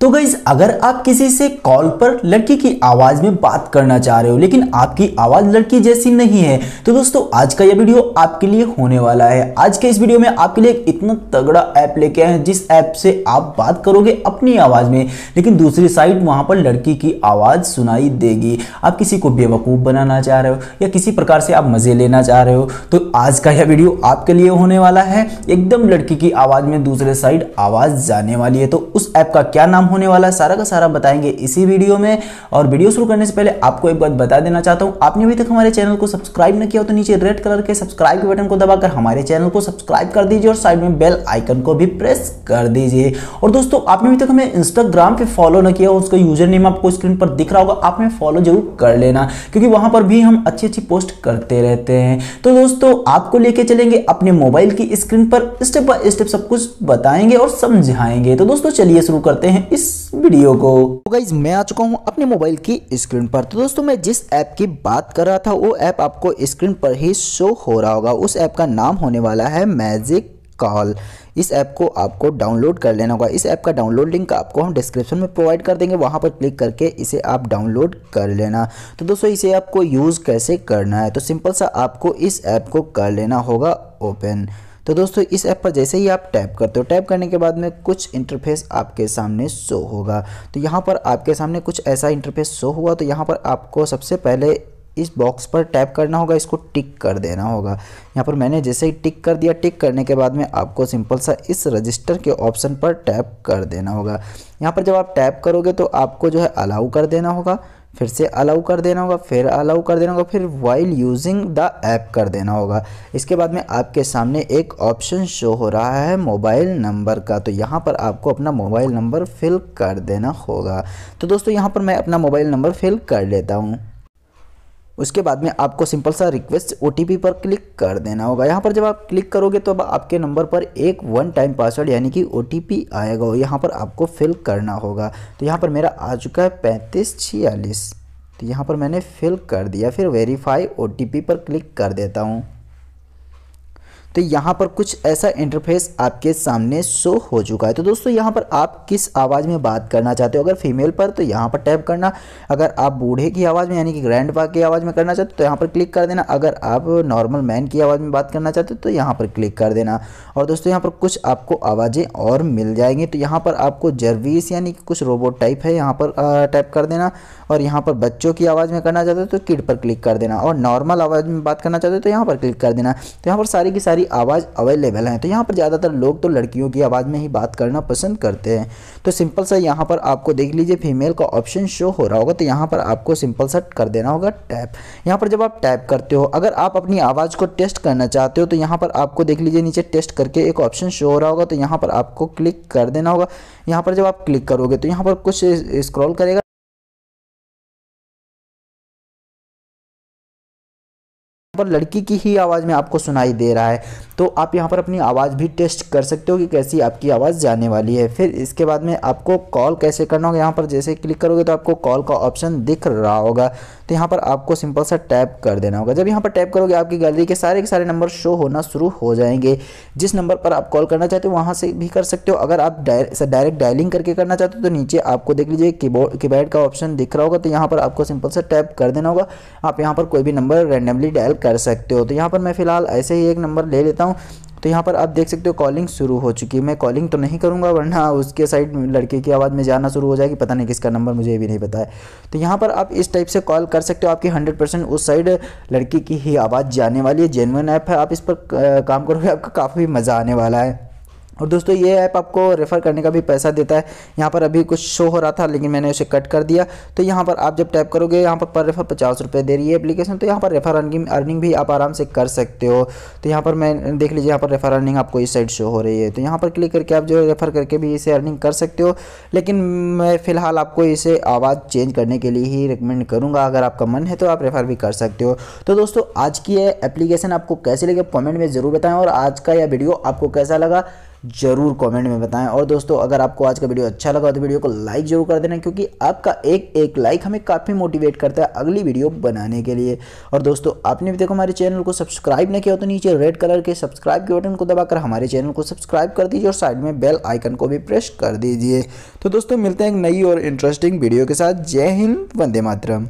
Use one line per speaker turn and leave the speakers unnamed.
तो गईज अगर आप किसी से कॉल पर लड़की की आवाज़ में बात करना चाह रहे हो, लेकिन आपकी आवाज़ लड़की जैसी नहीं है तो दोस्तों, आज का यह वीडियो आपके लिए होने वाला है। आज के इस वीडियो में आपके लिए इतना तगड़ा ऐप लेके आए हैं, जिस ऐप से आप बात करोगे अपनी आवाज़ में, लेकिन दूसरी साइड वहाँ पर लड़की की आवाज़ सुनाई देगी। आप किसी को बेवकूफ़ बनाना चाह रहे हो, या किसी प्रकार से आप मज़े लेना चाह रहे हो तो आज का यह वीडियो आपके लिए होने वाला है। एकदम लड़की की आवाज़ में दूसरे साइड आवाज़ जाने वाली है। तो उस ऐप का क्या नाम होने वाला है, सारा का सारा बताएँगे इसी वीडियो में। और वीडियो शुरू करने से पहले आपको एक बात बता देना चाहता हूँ, आपने अभी तक हमारे चैनल को सब्सक्राइब नहीं किया तो नीचे रेड कलर के सब्सक्राइब के बटन को दबाकर हमारे चैनल को सब्सक्राइब कर दीजिए और साइड में बेल आइकन को भी प्रेस कर दीजिए। और दोस्तों, आपने अभी तक हमें इंस्टाग्राम पे फॉलो न किया, उसका यूज़र नेम आपको स्क्रीन पर दिख रहा होगा, आप हमें फॉलो ज़रूर कर लेना, क्योंकि वहाँ पर भी हम अच्छी अच्छी पोस्ट करते रहते हैं। तो दोस्तों, आपको लेके चलेंगे अपने मोबाइल की स्क्रीन पर स्टेप बाय स्टेप सब कुछ बताएँगे और समझाएँगे। तो दोस्तों, चलिए शुरू करते हैं इस वीडियो को। तो गाइज़ मैं आ चुका हूँ अपने मोबाइल की स्क्रीन पर। तो दोस्तों, मैं जिस ऐप की बात कर रहा था, वो ऐप आपको स्क्रीन पर ही शो हो रहा होगा। उस ऐप का नाम होने वाला है मैजिक कॉल। इस ऐप को आपको डाउनलोड कर लेना होगा। इस ऐप का डाउनलोड लिंक आपको हम डिस्क्रिप्शन में प्रोवाइड कर देंगे। वहाँ पर क्लिक करके इसे आप डाउनलोड कर लेना। तो दोस्तों, इसे आपको यूज़ कैसे करना है? तो सिंपल सा आपको इस ऐप को कर लेना होगा ओपन। तो दोस्तों, इस ऐप पर जैसे ही आप टैप करते हो, टैप करने के बाद में कुछ इंटरफेस आपके सामने शो होगा। तो यहाँ पर आपके सामने कुछ ऐसा इंटरफेस शो हुआ। तो यहाँ पर आपको सबसे पहले इस बॉक्स पर टैप करना होगा, इसको टिक कर देना होगा। यहाँ पर मैंने जैसे ही टिक कर दिया टिक करने के बाद में आपको सिंपल सा इस रजिस्टर के ऑप्शन पर टैप कर देना होगा। यहाँ पर जब आप टैप करोगे तो आपको जो है अलाउ कर देना होगा, फिर से अलाउ कर देना होगा, फिर अलाउ कर देना होगा, फिर वाइल यूजिंग द ऐप कर देना होगा। इसके बाद में आपके सामने एक ऑप्शन शो हो रहा है मोबाइल नंबर का। तो यहाँ पर आपको अपना मोबाइल नंबर फिल कर देना होगा। तो दोस्तों, यहाँ पर मैं अपना मोबाइल नंबर फिल कर लेता हूँ। उसके बाद में आपको सिंपल सा रिक्वेस्ट ओटीपी पर क्लिक कर देना होगा। यहाँ पर जब आप क्लिक करोगे तो अब आपके नंबर पर एक वन टाइम पासवर्ड यानी कि ओटीपी आएगा और यहाँ पर आपको फिल करना होगा। तो यहाँ पर मेरा आ चुका है पैंतीस छियालीस। तो यहाँ पर मैंने फिल कर दिया, फिर वेरीफाई ओटीपी पर क्लिक कर देता हूँ। तो यहाँ पर कुछ ऐसा इंटरफेस आपके सामने शो हो चुका है तो दोस्तों यहाँ पर आप किस आवाज़ में बात करना चाहते हो अगर फीमेल पर तो यहाँ पर टैप करना अगर आप बूढ़े की आवाज़ में यानी कि ग्रैंड की आवाज़ में करना चाहते हो तो यहाँ पर क्लिक कर देना अगर आप नॉर्मल मैन की आवाज़ में बात करना चाहते हो तो यहाँ पर क्लिक कर देना और दोस्तों यहाँ पर कुछ आपको आवाज़ें और मिल जाएँगी तो यहाँ पर आपको जर्वीस यानी कि कुछ रोबोट टाइप है यहाँ पर टाइप कर देना और यहाँ पर बच्चों की आवाज़ में करना चाहते हो तो किड पर क्लिक कर देना और नॉर्मल आवाज़ में बात करना चाहते हो तो यहाँ पर क्लिक कर देना तो यहाँ पर सारी की सारी आवाज़ अवेलेबल हैं। तो यहाँ पर ज़्यादातर लोग तो लड़कियों की आवाज़ में ही बात करना पसंद करते हैं। तो सिंपल सा यहाँ पर आपको देख लीजिए फीमेल का ऑप्शन शो हो रहा होगा तो यहाँ पर आपको सिंपल सा कर देना होगा टैप यहाँ पर जब आप टैप करते हो, अगर आप अपनी आवाज़ को टेस्ट करना चाहते हो तो यहाँ पर आपको देख लीजिए, नीचे टेस्ट करके एक ऑप्शन शो हो रहा होगा तो यहाँ पर आपको क्लिक कर देना होगा। यहाँ पर जब आप क्लिक करोगे तो यहाँ पर कुछ स्क्रॉल करेगा। पर लड़की की ही आवाज़ में आपको सुनाई दे रहा है। तो आप यहाँ पर अपनी आवाज़ भी टेस्ट कर सकते हो कि कैसी आपकी आवाज़ जाने वाली है। फिर इसके बाद में आपको कॉल कैसे करना होगा, यहाँ पर जैसे क्लिक करोगे तो आपको कॉल का ऑप्शन दिख रहा होगा। तो यहाँ पर आपको सिंपल सा टैप कर देना होगा। जब यहाँ पर टैप करोगे, आपकी गैलरी के सारे के सारे नंबर शो होना शुरू हो जाएँगे। जिस नंबर पर आप कॉल करना चाहते हो, वहाँ से भी कर सकते हो। अगर आप डायरेक्ट डायलिंग करके करना चाहते हो तो नीचे आपको देख लीजिए कीबोर्ड कीपैड का ऑप्शन दिख रहा होगा। तो यहाँ पर आपको सिंपल सा टैप कर देना होगा। आप यहाँ पर कोई भी नंबर रैंडमली डायल कर सकते हो। तो यहाँ पर मैं फ़िलहाल ऐसे ही एक नंबर ले लेता हूँ तो यहाँ पर आप देख सकते हो कॉलिंग शुरू हो चुकी है। मैं कॉलिंग तो नहीं करूँगा, वरना उसके साइड लड़के की आवाज़ में जाना शुरू हो जाएगी। पता नहीं किसका नंबर मुझे भी नहीं पता है। तो यहाँ पर आप इस टाइप से कॉल कर सकते हो। आपकी हंड्रेड परसेंट उस साइड लड़की की ही आवाज़ जाने वाली है। जेनवन ऐप है। आप इस पर काम करोगे, आपका काफ़ी मज़ा आने वाला है। और दोस्तों, ये ऐप आपको रेफ़र करने का भी पैसा देता है। यहाँ पर अभी कुछ शो हो रहा था, लेकिन मैंने उसे कट कर दिया। तो यहाँ पर आप जब टैप करोगे, यहाँ पर पर रेफ़र पचास रुपये दे रही है एप्लीकेशन तो यहाँ पर रेफ़र अर्निंग अर्निंग भी आप आराम से कर सकते हो। तो यहाँ पर मैं, देख लीजिए, यहाँ पर रेफ़र अर्निंग आपको इस साइड शो हो रही है। तो यहाँ पर क्लिक करके आप जो रेफ़र करके भी इसे अर्निंग कर सकते हो। लेकिन मैं फ़िलहाल आपको इसे आवाज़ चेंज करने के लिए ही रिकमेंड करूँगा। अगर आपका मन है तो आप रेफ़र भी कर सकते हो। तो दोस्तों, आज की ये एप्लीकेशन आपको कैसे लगे कॉमेंट में ज़रूर बताएँ। और आज का यह वीडियो आपको कैसा लगा ज़रूर कमेंट में बताएँ। और दोस्तों, अगर आपको आज का वीडियो अच्छा लगा तो वीडियो को लाइक ज़रूर कर देना, क्योंकि आपका एक एक लाइक हमें काफ़ी मोटिवेट करता है अगली वीडियो बनाने के लिए। और दोस्तों, आपने भी देखो हमारे चैनल को सब्सक्राइब नहीं किया तो नीचे रेड कलर के सब्सक्राइब के बटन को दबाकर हमारे चैनल को सब्सक्राइब कर दीजिए और साइड में बेल आइकन को भी प्रेस कर दीजिए। तो दोस्तों, मिलते हैं एक नई और इंटरेस्टिंग वीडियो के साथ। जय हिंद, वंदे मातरम।